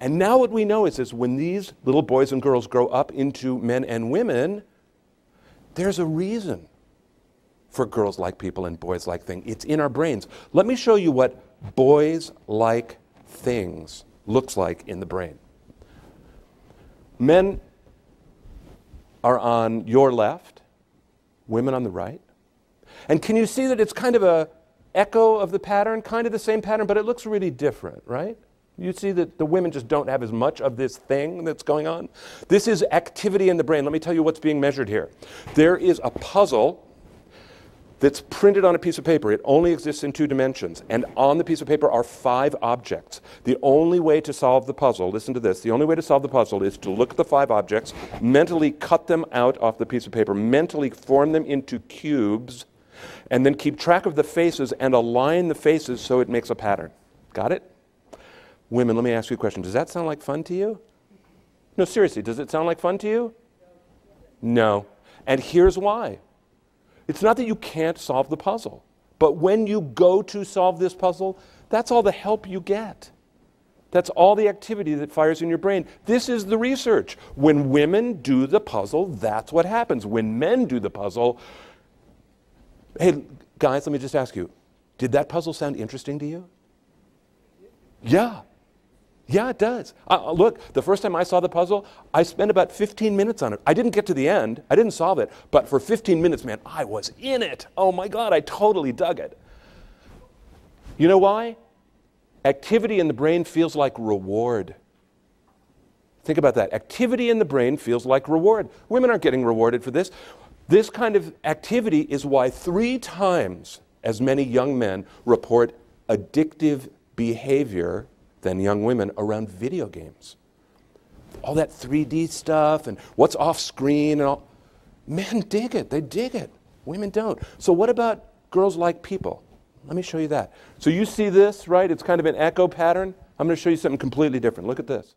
And now what we know is, is when these little boys and girls grow up into men and women, there's a reason for girls like people and boys like things. It's in our brains. Let me show you what boys like things looks like in the brain. Men are on your left, women on the right. And can you see that it's kind of a echo of the pattern, kind of the same pattern, but it looks really different, right? You see that the women just don't have as much of this thing that's going on. This is activity in the brain. Let me tell you what's being measured here. There is a puzzle that's printed on a piece of paper. It only exists in two dimensions. And on the piece of paper are five objects. The only way to solve the puzzle, listen to this, the only way to solve the puzzle is to look at the five objects, mentally cut them out off the piece of paper, mentally form them into cubes, and then keep track of the faces and align the faces so it makes a pattern. Got it? Women, let me ask you a question. Does that sound like fun to you? No, seriously, does it sound like fun to you? No. And here's why. It's not that you can't solve the puzzle, but when you go to solve this puzzle, that's all the help you get. That's all the activity that fires in your brain. This is the research. When women do the puzzle, that's what happens. When men do the puzzle, hey, guys, let me just ask you did that puzzle sound interesting to you? Yeah. Yeah, it does. Uh, look, the first time I saw the puzzle, I spent about 15 minutes on it. I didn't get to the end, I didn't solve it, but for 15 minutes, man, I was in it. Oh my God, I totally dug it. You know why? Activity in the brain feels like reward. Think about that. Activity in the brain feels like reward. Women aren't getting rewarded for this. This kind of activity is why three times as many young men report addictive behavior than young women around video games. All that 3D stuff and what's off screen and all. Men dig it, they dig it. Women don't. So, what about girls like people? Let me show you that. So, you see this, right? It's kind of an echo pattern. I'm going to show you something completely different. Look at this.